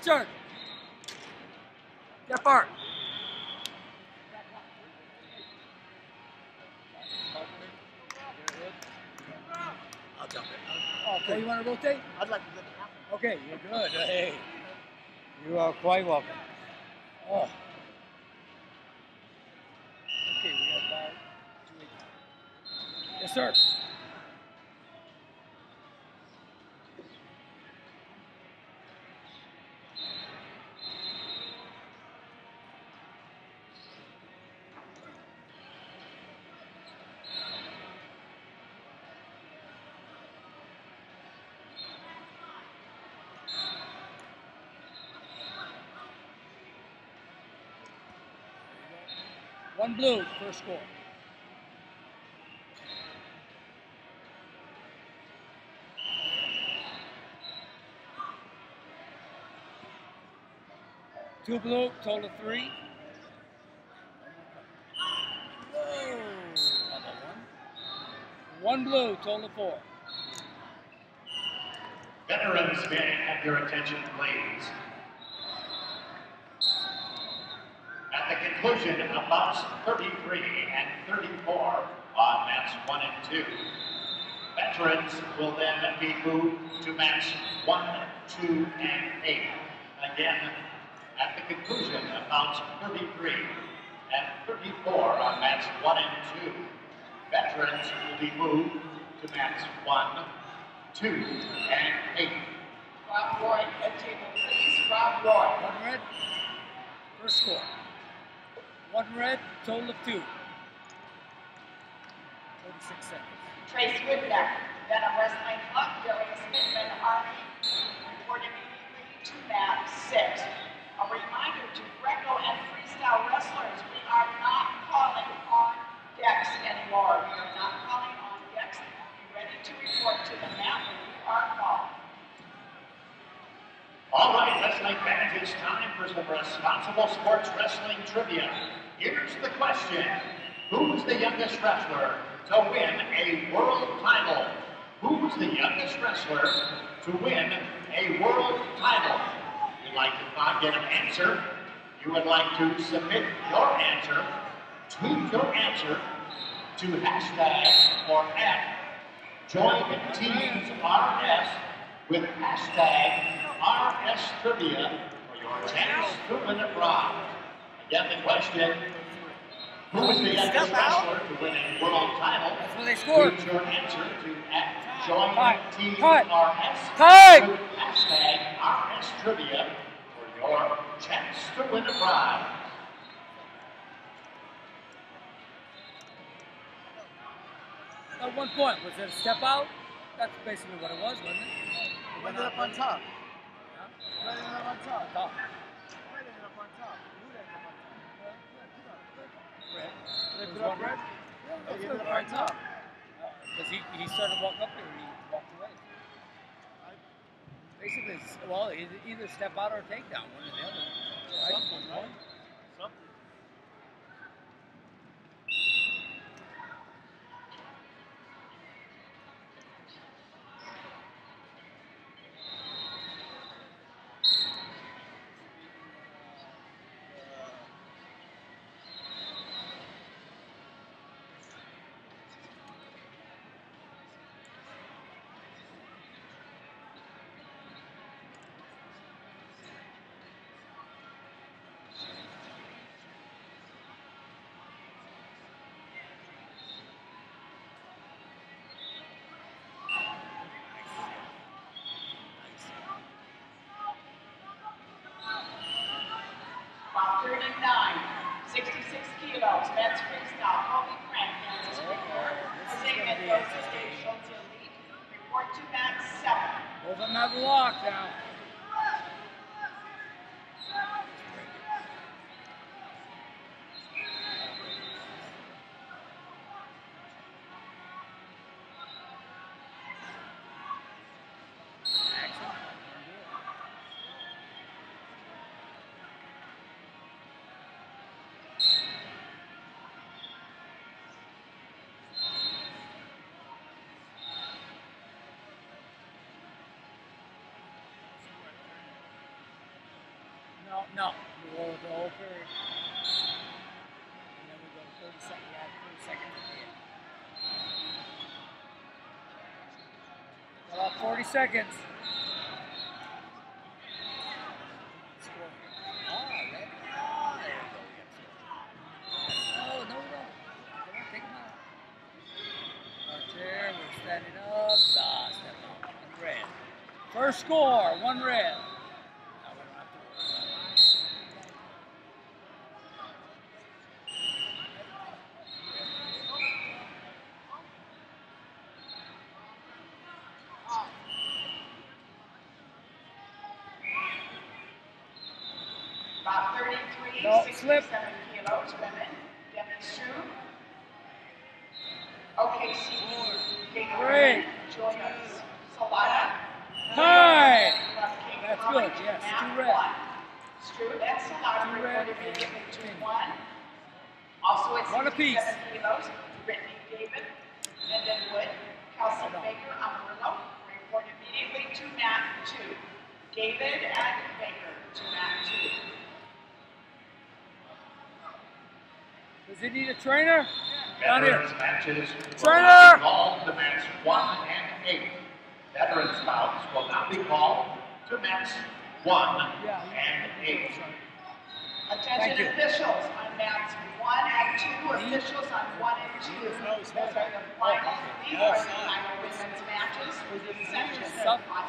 Turn. Jeff Hart. I'll jump it. Okay, oh, you want to rotate? I'd like to get half. Okay, you're good. Hey, you are quite welcome. Oh. Okay, we got about two. Yes, sir. One blue, first score. Two blue, total three. One. Blue, total four. Veterans, may I have your attention, please? At the conclusion of bouts 33 and 34 on mats 1 and 2, veterans will then be moved to mats 1, 2, and 8. Again, at the conclusion of bouts 33 and 34 on mats 1 and 2, veterans will be moved to mats 1, 2, and 8. Rob Roy, at table, please. Rob Roy. One red, first score. One red, total of two. 36 seconds. Trace Whitbeck, Venom Wrestling Club, Darius Pittman Army, report immediately to map six. A reminder to Greco and freestyle wrestlers, we are not calling on decks anymore. We are not calling on decks. Be ready to report to the map when you are called. All right, wrestling fans, it's time for some responsible sports wrestling trivia. Here's the question. Who's the youngest wrestler to win a world title? Who's the youngest wrestler to win a world title? You'd like to not get an answer? You would like to submit your answer? Tweet your answer to hashtag or at Join Teams RS with hashtag RS Trivia for your chance to win a prize. Again, the question, Who was the youngest wrestler to win a world title? That's what they scored. Tweet your answer to at Join Cut. Teams Cut. RS Cut. with hashtag RS Trivia for your chance to win a prize. At one point, was it a step out? That's basically what it was, wasn't it? Who ended up on top? Yeah. Who ended up on top? Top. Who ended up on top? Who ended up on top? Red. They There put up one red? red. They ended up on top. Because he, he started to walk up there and he walked away. Basically, it's, well, either, either step out or takedown, one or the other. Right? Something, right? 66 kilos, men's freestyle, Kobe Frank, Kansas. Segment goes to Dave Schultz Elite. Report to mat 7. Both of them have a lock now. No. We roll whole period. And then we go 30 seconds. Yeah, 30 seconds at the end. About 40 seconds. Score. Ah, red there we go. We got score. Oh, no, we don't. Come on, take him out. Right there, we're standing up. Ah, step up. One red. First score, one red. Now we don't have to worry about it. About 33, No, 67 slip. kilos, women. Demi Sue. OKC Gatorade. Great. Salada. Time. That's good, yes, two red. Strud and red reported immediately to pink. one. Also at One apiece. kilos, Brittany David, Lyndon Wood, Kelsey Baker, Amarillo, report immediately to mat two. David and Baker to mat two. Does he need a trainer? Not here. Veterans matches will Trainer! not be called to match one and eight. Veterans bouts will not be called to match one Yeah. and eight. Attention you. officials on maps one and two, officials on one and two. Those are the final, these are the final women's matches for sections on one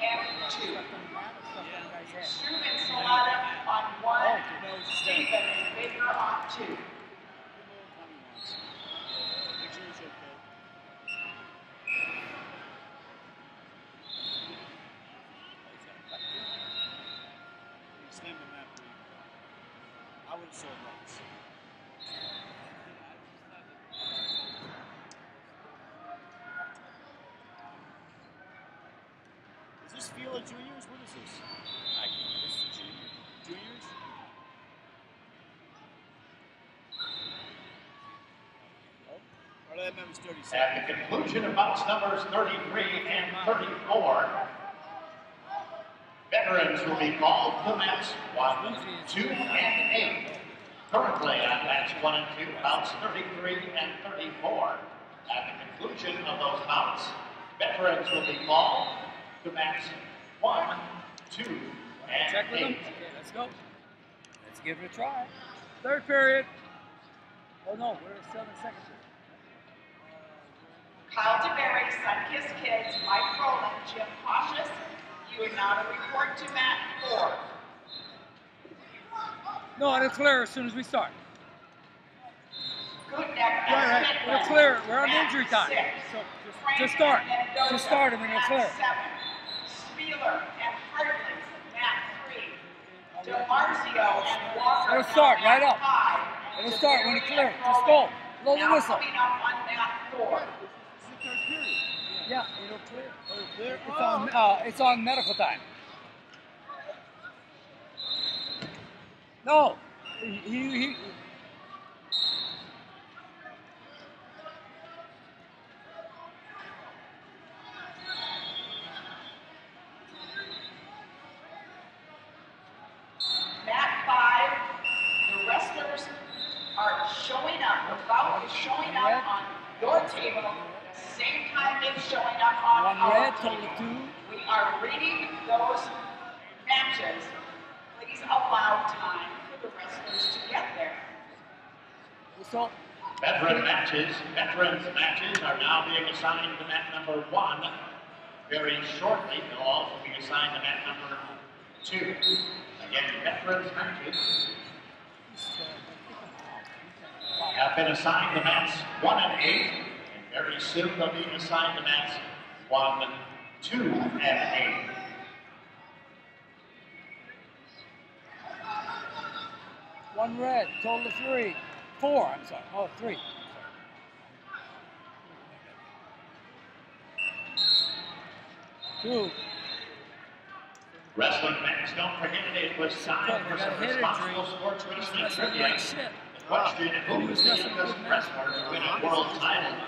and two. Strub and Salada on one, Stephen and Baker on two. Make sure it's okay. Extend the map, please. I would have sold those. Is this Fila Juniors? What is this? Juniors? Oh, that member's 37. At the conclusion of bouts numbers 33 and 34, veterans will be called to match one, two, and eight. Currently on match one and two, bouts 33 and 34. At the conclusion of those bouts, veterans will be called to match one, two, Check and with him. eight. Okay, let's go. Let's give it a try. Third period. Oh no, we're still in second period. Uh, Kyle DeBerry, Sunkist Kids, Mike Rowland, Jim Cautious. You are now to report to mat four. No, it'll clear as soon as we start. Good neck. Right, right. We're clear. We're on injury time. So just, just start. Just start and then it'll clear. Seven. Spieler and Hartley, mat three. DeMarzio and Walker. It'll start right up. Five. It'll start when it clears. Just go. Blow the whistle. coming up on mat four. This is the third period. Yeah, it'll clear. Oh, you're clear? It's on. Uh, it's on medical time. No, he, he, he Mat five, the wrestlers are showing up, the bout is showing up on your table, the same time it's showing up on One our red, table. two. We are reading those matches. Please allow time for the wrestlers to get there. so Veteran matches, veterans matches are now being assigned to mat number one. Very shortly, they'll also be assigned to mat number two. Again, veterans matches have been assigned to mats one and eight, and very soon they'll be assigned to mats one, two, and eight. one red, total of three, four. I'm sorry. Oh, three. Two. Wrestling fans, don't forget it was time for some responsible sports wrestling trivia. Like shit. The question, who was the youngest wrestler to win a world title?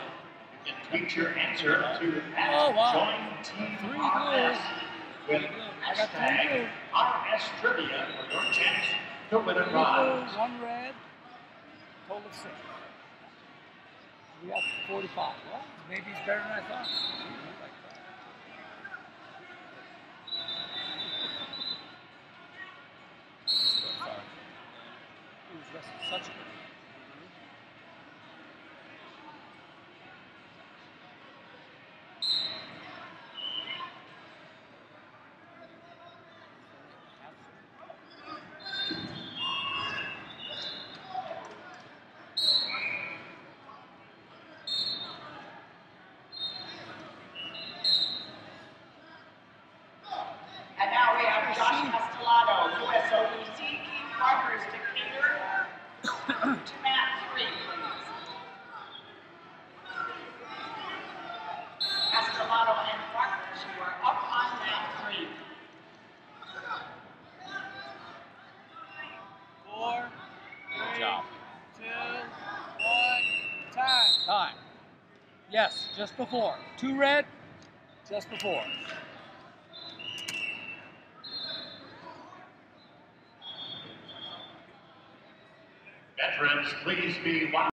You can tweet your answer to oh, wow. join team Three RS with I got three Hashtag. RS Trivia for your chance to win a prize. one red, total of six. We got 45. Well, maybe it's better than I thought. See, we like that. Still sorry. He was wrestling such a good And now we have Josh Castellano, USOEC, Keith Rogers, Decatur, to mat three, please. Castellano and Rogers, you are up on mat three. Four, Good three, job. two, one, time. Time. Yes, just before. Two red, just before. Veterans, please be watching.